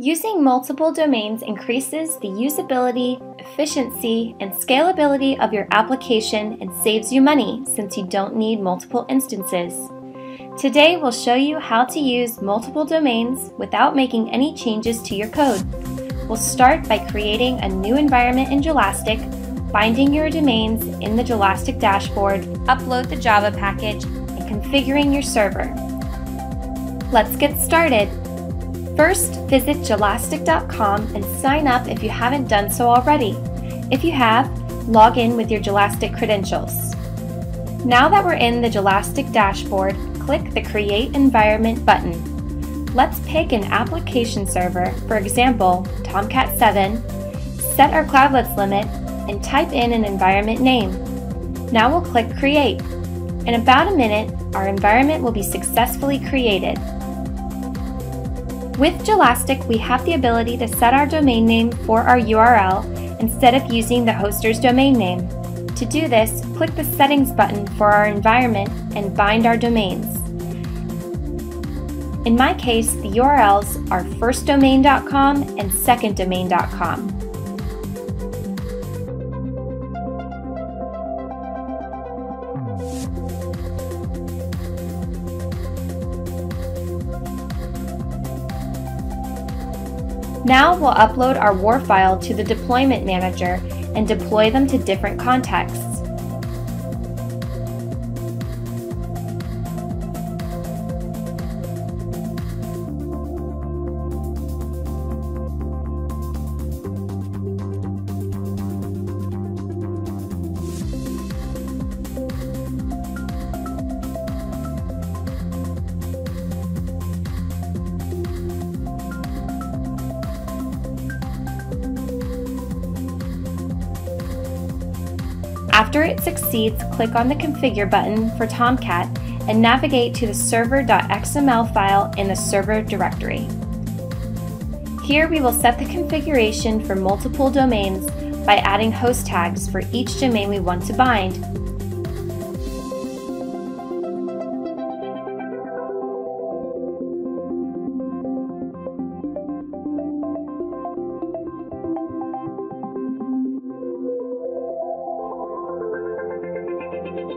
Using multiple domains increases the usability, efficiency, and scalability of your application and saves you money since you don't need multiple instances. Today we'll show you how to use multiple domains without making any changes to your code. We'll start by creating a new environment in Jelastic, binding your domains in the Jelastic dashboard, upload the Java package, and configuring your server. Let's get started. First, visit Jelastic.com and sign up if you haven't done so already. If you have, log in with your Jelastic credentials. Now that we're in the Jelastic dashboard, click the Create Environment button. Let's pick an application server, for example, Tomcat 7, set our cloudlets limit, and type in an environment name. Now we'll click Create. In about a minute, our environment will be successfully created. With Jelastic, we have the ability to set our domain name for our URL instead of using the hoster's domain name. To do this, click the Settings button for our environment and bind our domains. In my case, the URLs are firstdomain.com and seconddomain.com. Now we'll upload our WAR file to the deployment manager and deploy them to different contexts. After it succeeds, click on the Configure button for Tomcat and navigate to the server.xml file in the server directory. Here we will set the configuration for multiple domains by adding host tags for each domain we want to bind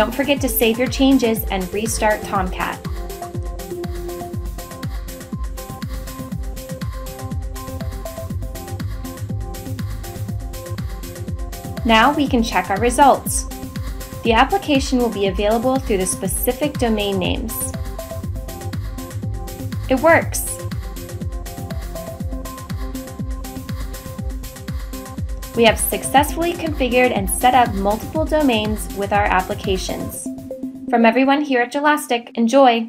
Don't forget to save your changes and restart Tomcat. Now we can check our results. The application will be available through the specific domain names. It works! We have successfully configured and set up multiple domains with our applications. From everyone here at Jelastic, enjoy!